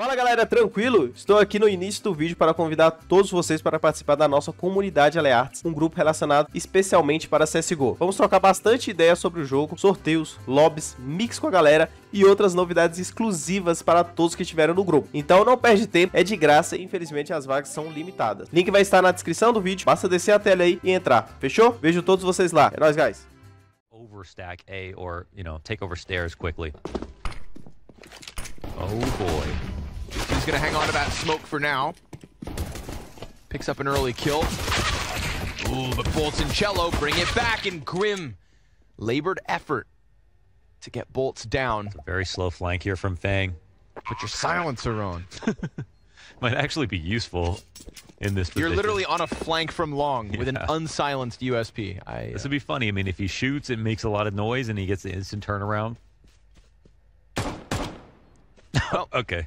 Fala galera, tranquilo? Estou aqui no início do vídeo para convidar todos vocês para participar da nossa comunidade Alearts, um grupo relacionado especialmente para CSGO. Vamos trocar bastante ideias sobre o jogo, sorteios, lobbies, mix com a galera e outras novidades exclusivas para todos que estiveram no grupo. Então não perde tempo, é de graça e infelizmente as vagas são limitadas. Link vai estar na descrição do vídeo, basta descer a tela aí e entrar. Fechou? Vejo todos vocês lá. É nóis, guys. Overstack A or, you know, take over stairs quickly. Oh boy. Going to hang on to that smoke for now. Picks up an early kill. Ooh, but boltz and chelo bring it back, and Grim labored effort to get boltz down. Very slow flank here from Fang. Put your silencer on. Might actually be useful in this position. You're literally on a flank from long with an unsilenced USP. I, This uh, would be funny. I mean, if he shoots, it makes a lot of noise and he gets the instant turnaround. Well- okay.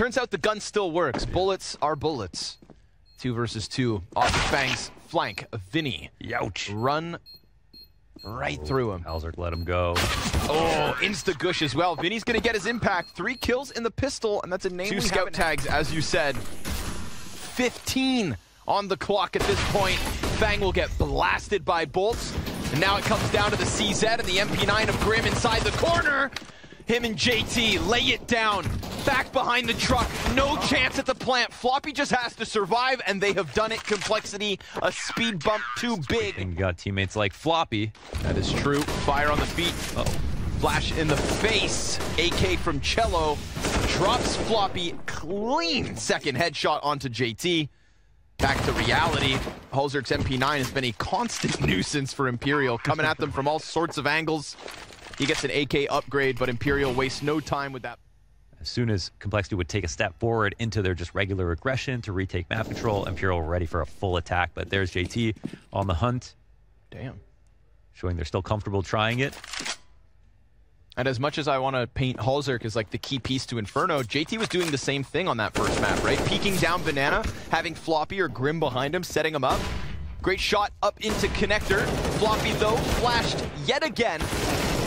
Turns out the gun still works. Bullets are bullets. Two versus two. Off of Fang's flank. VINI Youch. run right through him. hallzerk let him go. Oh, insta gush as well. VINI's gonna get his impact. Three kills in the pistol, and that's a name. Two scout tags, as you said. 15 on the clock at this point. Fang will get blasted by boltz. And now it comes down to the CZ and the MP9 of Grim inside the corner. Him and JT lay it down. Back behind the truck. No chance at the plant. Floppy just has to survive, and they have done it. Complexity, a speed bump too big. And you got teammates like Floppy. That is true. Fire on the feet. Uh oh. Flash in the face. AK from chelo. Drops Floppy. Clean second headshot onto JT. Back to reality. hallzerk's MP9 has been a constant nuisance for Imperial, coming at them from all sorts of angles. He gets an AK upgrade, but Imperial wastes no time with that. As soon as Complexity would take a step forward into their just regular aggression to retake map control, Imperial ready for a full attack. But there's JT on the hunt, Damn. showing they're still comfortable trying it. And as much as I want to paint hallzerk as like the key piece to Inferno, JT was doing the same thing on that first map, right? Peeking down Banana, having Floppy or Grim behind him, setting him up. Great shot up into Connector. Floppy, though, flashed yet again.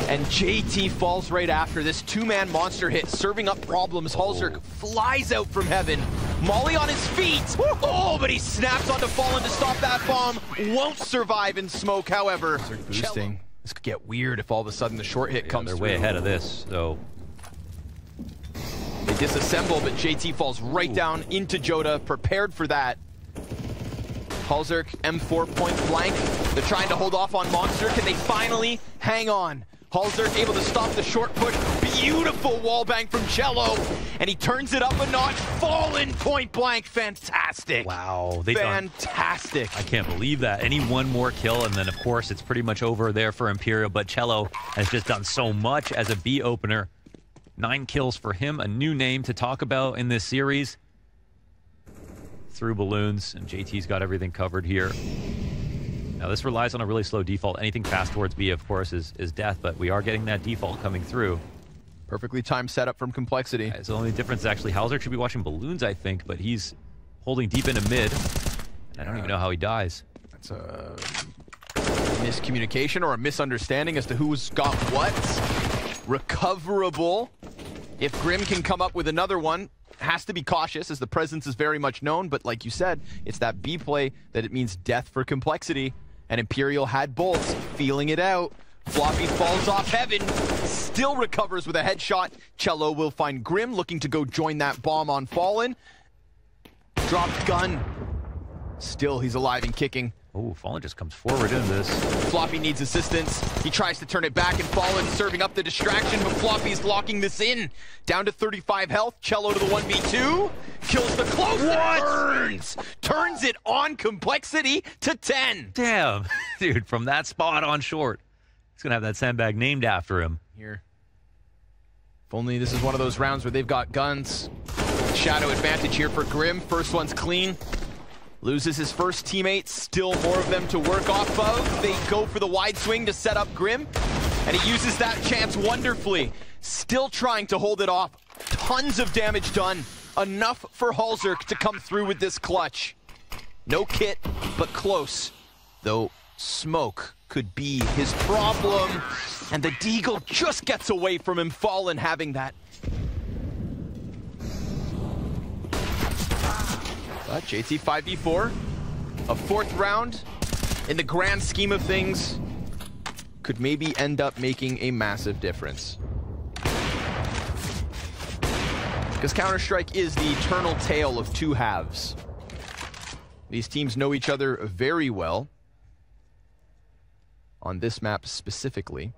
And JT falls right after this two-man monster hit, serving up problems. hallzerk oh. flies out from heaven. Molly on his feet. Oh, but he snaps onto Fallen to stop that bomb. Won't survive in smoke, however. Boosting. This could get weird if all of a sudden the short hit Yeah, comes they're through. way ahead of this, so They disassemble, but JT falls right down into Jota, prepared for that. hallzerk, M4 point blank. They're trying to hold off on Monster. Can they finally hang on? Halzerk able to stop the short push. Beautiful wall bang from chelo. And he turns it up a notch. Fallen point blank. Fantastic. wow, they done Fantastic. I can't believe that. Any one more kill, and then of course it's pretty much over there for Imperial. But chelo has just done so much as a B opener. Nine kills for him, a new name to talk about in this series. Through balloons, and JT's got everything covered here. Now this relies on a really slow default. Anything fast towards B, of course, is, is death, but we are getting that default coming through. Perfectly timed setup from Complexity. Uh, So the only difference is actually Hauser should be watching balloons, I think, but he's holding deep into mid. And I don't even know how he dies. That's a miscommunication or a misunderstanding as to who's got what. Recoverable. If Grim can come up with another one, has to be cautious as the presence is very much known. But like you said, it's that B play that it means death for complexity. And Imperial had boltz, feeling it out. Floppy falls off heaven, still recovers with a headshot. chelo will find Grim looking to go join that bomb on Fallen. Dropped gun. Still, he's alive and kicking. Oh, Fallen just comes forward into this. Floppy needs assistance. He tries to turn it back and Fallen serving up the distraction, but Floppy's locking this in. Down to 35 health. chelo to the 1v2. Kills the close. and Burns. Turns it on complexity to 10. Damn, dude, from that spot on short. He's going to have that sandbag named after him. Here. If only this is one of those rounds where they've got guns. Shadow advantage here for Grim. First one's clean. Loses his first teammate, still more of them to work off of. They go for the wide swing to set up Grim, and he uses that chance wonderfully. Still trying to hold it off. Tons of damage done. Enough for hallzerk to come through with this clutch. No kit, but close. Though smoke could be his problem. And the Deagle just gets away from him, Fallen having that But JT 5v4, a fourth round, in the grand scheme of things, could maybe end up making a massive difference. Because Counter-Strike is the eternal tale of two halves. These teams know each other very well. On this map specifically.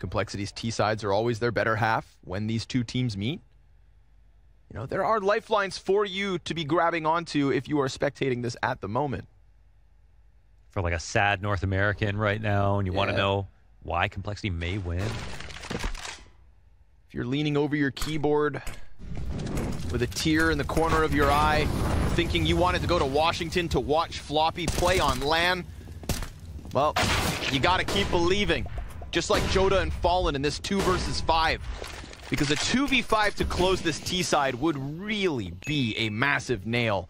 Complexity's T-sides are always their better half when these two teams meet. You know, there are lifelines for you to be grabbing onto if you are spectating this at the moment. For like a sad North American right now, and you want to know why Complexity may win. You're leaning over your keyboard with a tear in the corner of your eye, thinking you wanted to go to Washington to watch Floppy play on LAN, well, you gotta keep believing. Just like Jota and Fallen in this 2 versus 5. Because a 2v5 to close this T-side would really be a massive nail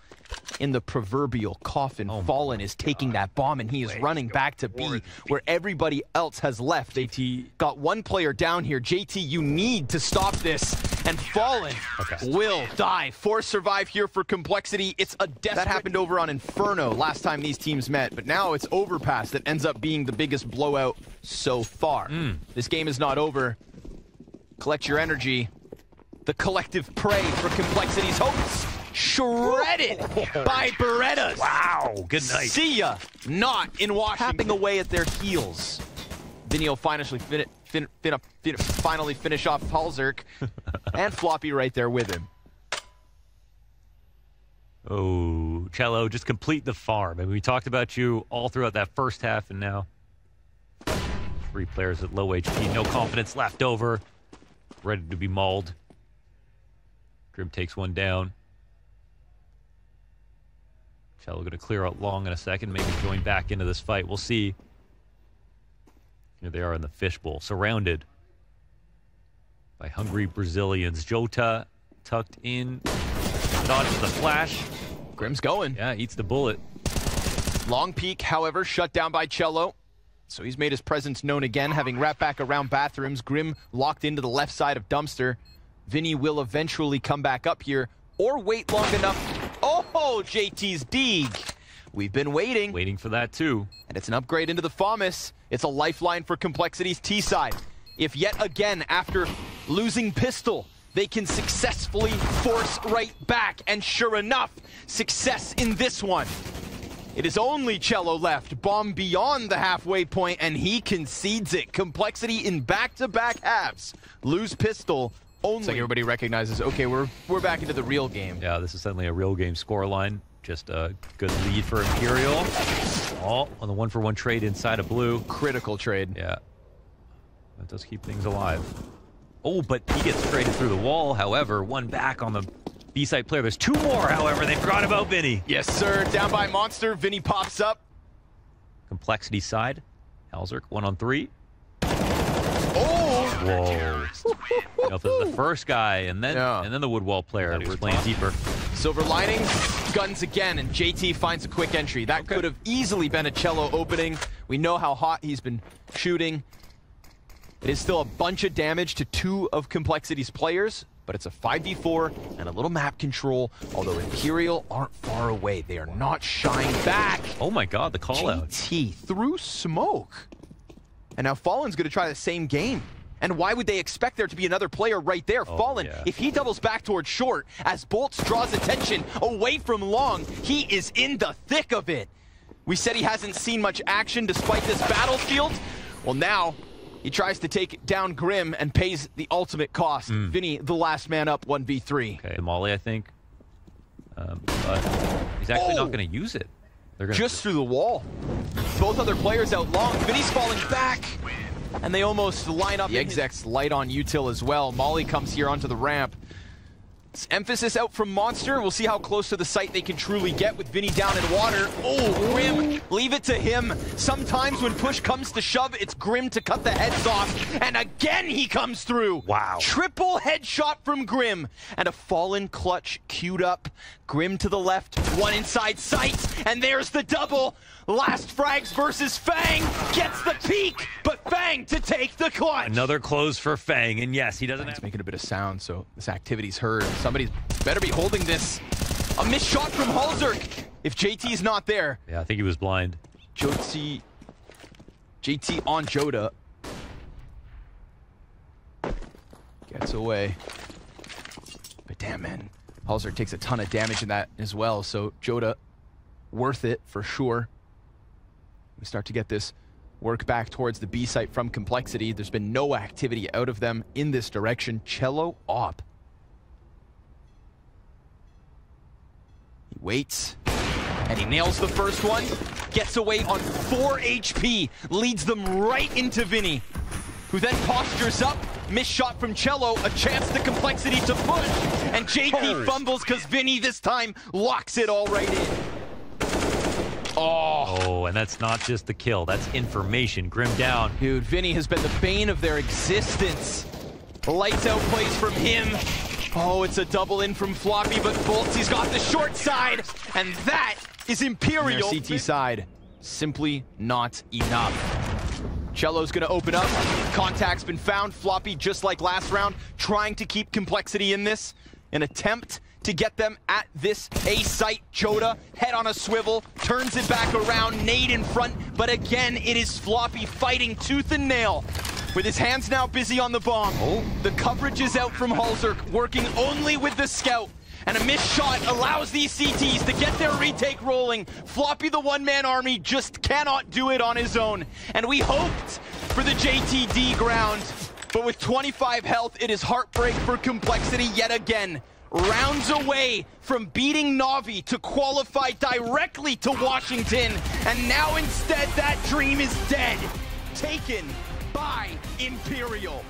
in the proverbial coffin. Oh Fallen is taking that bomb and he is running back to B where everybody else has left. They've got one player down here. JT, you need to stop this. And Fallen will die. Force survive here for Complexity. It's a death. That happened over on Inferno last time these teams met, but now it's Overpass that ends up being the biggest blowout so far. Hmm. This game is not over. Collect your energy. The collective prey for Complexity's hopes. Shredded by Berettas. Wow, good night. See ya. Not in Washington. Tapping away at their heels. VINI will finally, fin fin fin fin finally finish off hallzerk. and Floppy right there with him. Oh, chelo, just complete the farm. I mean, we talked about you all throughout that first half, and now three players at low HP, no confidence left over, ready to be mauled. Grim takes one down. Cello going to clear out long in a second, maybe join back into this fight. We'll see. Here they are in the fishbowl, surrounded by hungry Brazilians. Jota tucked in, dodges the flash. Grim's going. Yeah, eats the bullet. Long peak, however, shut down by chelo. So he's made his presence known again, having wrapped back around bathrooms. Grim locked into the left side of Dumpster. VINI will eventually come back up here or wait long enough. Oh, JT's Deeg. We've been waiting. Waiting for that too. And it's an upgrade into the FAMAS. It's a lifeline for Complexity's T-side. If yet again, after losing Pistol, they can successfully force right back. And sure enough, success in this one. It is only chelo left. Bomb beyond the halfway point, and he concedes it. Complexity in back-to-back halves. Lose Pistol. Only. It's like everybody recognizes, okay, we're we're back into the real game. Yeah, this is certainly a real game scoreline. Just a good lead for Imperial. Oh, on the one for one trade inside of blue. Critical trade. Yeah. That does keep things alive. Oh, but he gets traded through the wall. However, one back on the B-side player. There's two more, however. They forgot about VINI. Yes, sir. Down by Monster. VINI pops up. Complexity side. hallzerk, one on three. Oh! Whoa. you know, the first guy and then Yeah. and then the Woodwall player, we're playing deeper. Silver linings, guns again, and JT finds a quick entry. That could have easily been a chelo opening. We know how hot he's been shooting. It is still a bunch of damage to two of Complexity's players, but it's a 5v4 and a little map control, although Imperial aren't far away. They are not shying back. Oh my god, the call out. JT through smoke. And now Fallen's going to try the same game. And why would they expect there to be another player right there? Fallen, yeah. if he doubles back towards short, as boltz draws attention away from long, he is in the thick of it. We said he hasn't seen much action despite this battlefield. Well, now he tries to take down Grim and pays the ultimate cost. VINI, the last man up, 1v3. Okay, Molly, I think. Um, but he's actually Oh. not going to use it. They're going just through the wall. Both other players out long. VINI's falling back. And they almost line up. The exec's light on util as well. Molly comes here onto the ramp. It's emphasis out from Monster. We'll see how close to the site they can truly get with VINI down in water. Oh, Grim, leave it to him. Sometimes when push comes to shove, it's Grim to cut the heads off. And again he comes through. Wow. Triple headshot from Grim. And a fallen clutch queued up. Grim to the left, one inside sight, and there's the double. Last frags versus Fang gets the peak, but Fang to take the clutch. Another close for Fang, and yes, he doesn't It's making a bit of sound, so this activity's heard. Somebody better be holding this A missed shot from hallzerk. If JT's not there, Yeah, I think he was blind. JT, JT on Jota. Gets away. But damn, man. Halzer takes a ton of damage in that as well, so Jota, worth it for sure. We start to get this work back towards the B site from Complexity. There's been no activity out of them in this direction. chelo op. He waits, and he nails the first one. Gets away on 4 HP, leads them right into VINI, who then postures up. Missed shot from chelo, a chance to Complexity to push, and JT fumbles because VINI this time locks it all right in. Oh, Oh, and that's not just the kill. That's information. Grim down. Dude, VINI has been the bane of their existence. Lights out plays from him. Oh, it's a double in from Floppy, but boltz, he's got the short side, and that is Imperial. CT side, simply not enough. Cello's gonna open up. Contact's been found. Floppy, just like last round, trying to keep complexity in this. An attempt to get them at this A site. Jota, head on a swivel, turns it back around, nade in front, but again, it is Floppy fighting tooth and nail. With his hands now busy on the bomb. Oh. The coverage is out from hallzerk, working only with the scout. And a missed shot allows these CTs to get their retake rolling. Floppy, the one-man army, just cannot do it on his own. And we hoped for the JTD ground. But with 25 health, it is heartbreak for Complexity yet again. Rounds away from beating Navi to qualify directly to Washington. And now instead, that dream is dead. Taken by Imperial.